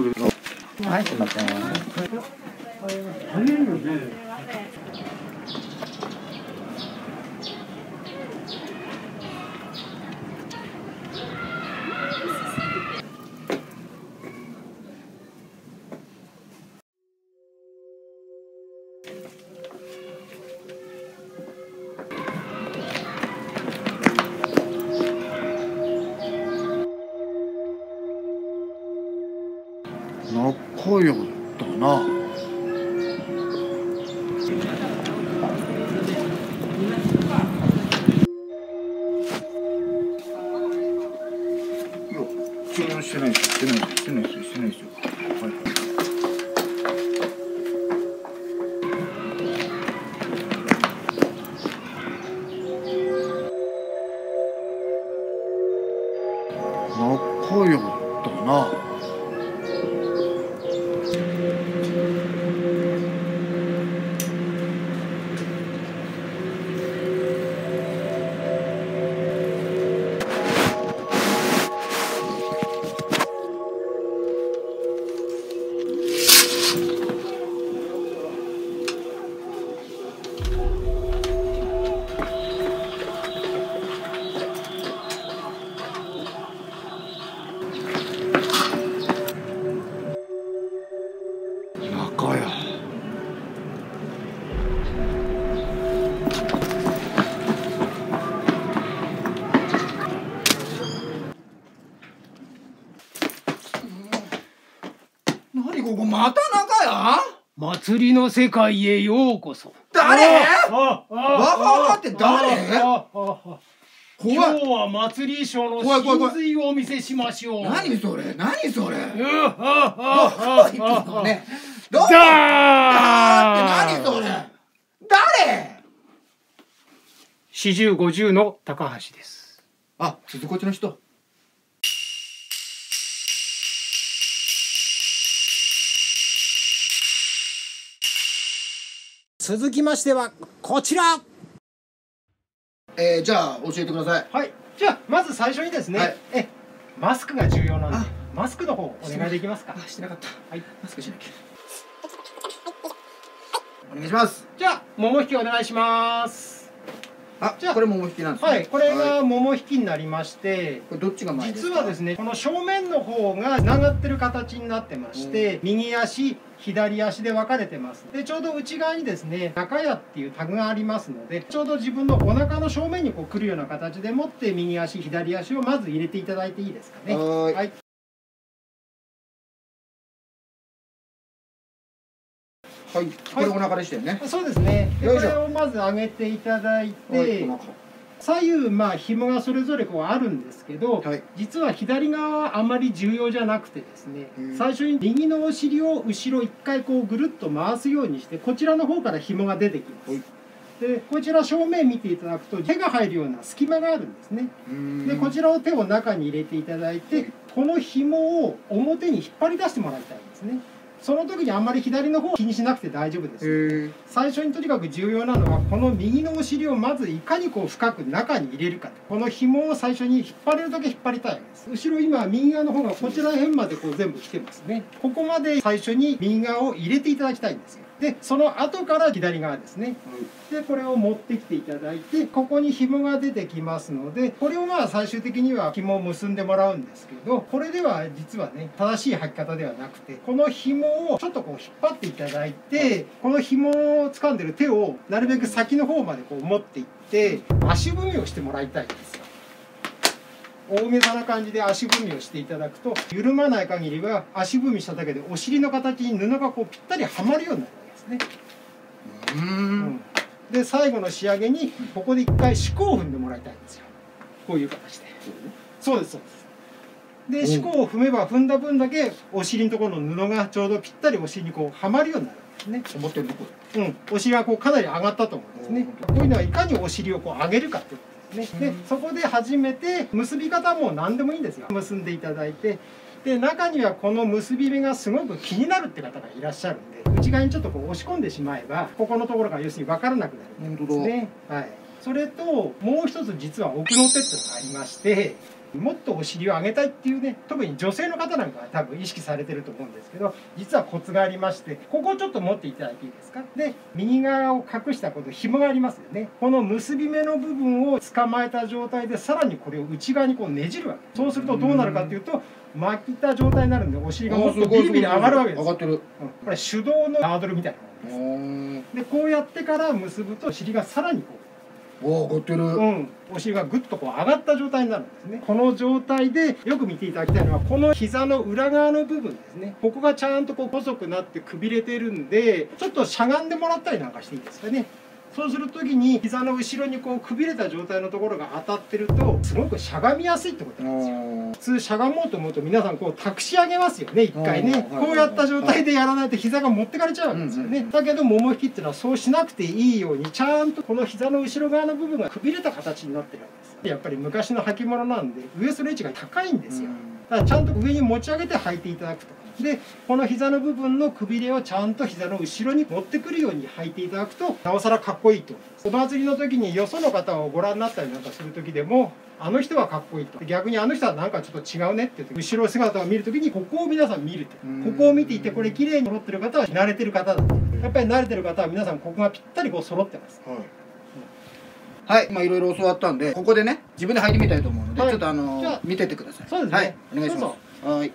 はいすい。ません fourrure. 何ここまた中屋祭りの世界へようこそ。誰？ああわわわって誰？あああ今怖い日は祭り衣装の真髄をお見せしましょう。何それ？何それ？うああああ。ああねどこだだってー何それ？誰？四十五十の高橋です。あ鈴こっちの人続きましてはこちら。えー、じゃあ教えてくださいはい。じゃあまず最初にですね、はいえマスクが重要なんであマスクの方お願いできますか？あしてなかったはい。マスクしなきゃお願いしますじゃあ桃引きお願いします。あじゃあこれ桃引きなんですねはい、これはい。が桃引きになりまして。これどっちが前ですか？実はですねこの正面の方がつながってる形になってまして、右足左足で分かれてます。でちょうど内側にですね中屋っていうタグがありますのでちょうど自分のお腹の正面にこう来るような形で持って右足左足をまず入れていただいていいですかね。はーいはいはいこれお腹でしたよね。そうですね。でこれをまず上げていただいて、左右まあ紐がそれぞれこうあるんですけど、腹はい。実は左側はあまり重要じゃなくてですねうん。最初に右のお尻を後ろ一回こうぐるっと回すようにしてこちらの方から紐が出てきます、はい。でこちら正面見ていただくと手が入るような隙間があるんですね。でこちらを手を中に入れていただいてこの紐を表に引っ張り出してもらいたいんですねその時にあんまり左の方を気にしなくて大丈夫です。最初にとにかく重要なのはこの右のお尻をまずいかにこう深く中に入れるかこの紐を最初に引っ張れるだけ引っ張りたいわけです。後ろ今右側の方がこちら辺までこう全部来てますね。ここまで最初に右側を入れていただきたいんですよでその後から左側ですね。でこれを持ってきていただいてここに紐が出てきますのでこれをまあ最終的には紐を結んでもらうんですけどこれでは実はね正しい履き方ではなくてこの紐をちょっとこう引っ張っていただいてこの紐を掴んでる手をなるべく先の方までこう持っていって足踏みをしてもらいたいんですよ。大げさな感じで足踏みをしていただくと緩まない限りは足踏みしただけでお尻の形に布がこうぴったりはまるようになるですね。うーん。で最後の仕上げにここで一回四股を踏んでもらいたいんですよ。こういう形で。そうですそうです。で四股を踏めば踏んだ分だけお尻のところの布がちょうどぴったりお尻にこうはまるようになるんですね。思ってるのこうん。お尻がこうかなり上がったと思うんですね。こういうのはいかにお尻をこう上げるかってことですねでそこで初めて結び方も何でもいいん。ですよ結んでいただいてで中にはこの結び目がすごく気になるって方がいらっしゃるんで内側にちょっとこう押し込んでしまえばここのところが要するに分からなくなるれ本当だですね。はい。それともう一つ実は奥の手っていうのがありましてもっとお尻を上げたいっていうね特に女性の方なんかは多分意識されてると思うんですけど実はコツがありましてここをちょっと持っていただいていいですか？で右側を隠したこの紐がありますよねこの結び目の部分を捕まえた状態でさらにこれを内側にこうねじるわけそうするとどうなるかっていうと巻いた状態になるんでお尻がもっとビリビリ上がるわけです。上がってる。うん。これ手動のハードルみたいなもんです。でこうやってから結ぶとお尻がさらにこお上がってる、う、うん、お尻がぐっとこう上がった状態になるんですね。この状態でよく見ていただきたいのはこの膝の裏側の部分ですね。ここがちゃんとこう細くなってくびれてるんでちょっとしゃがんでもらったりなんかしていいですかねそうする時に膝の後ろにこうくびれた状態のところが当たってるとすごくしゃがみやすいってことなんですよ。普通しゃがもうと思うと皆さんこう託し上げますよね一回ね。うんこうやった状態でやらないと膝が持ってかれちゃうわけですよね。だけどもも引きっていうのはそうしなくていいようにちゃんとこの膝の後ろ側の部分がくびれた形になってるわけです。やっぱり昔の履物なんでウエストの位置が高いんですよ。だからちゃんと上に持ち上げて履いていただくとでこの膝の部分のくびれをちゃんと膝の後ろに持ってくるように履いていただくとなおさらかっこいいと。思いますお祭りの時によその方をご覧になったりなんかする時でもあの人はかっこいいと。逆にあの人はなんかちょっと違うねって言って後ろ姿を見る時にここを皆さん見ると。うん。ここを見ていてこれ綺麗に揃ってる方は慣れてる方だと。やっぱり慣れてる方は皆さんここがぴったりこう揃ってます。はい、はい、まあいろいろ教わったんでここでね自分で履いてみたいと思うので、はい。ちょっとあのじゃあ見ててください。そうですね。はい。お願いします。はい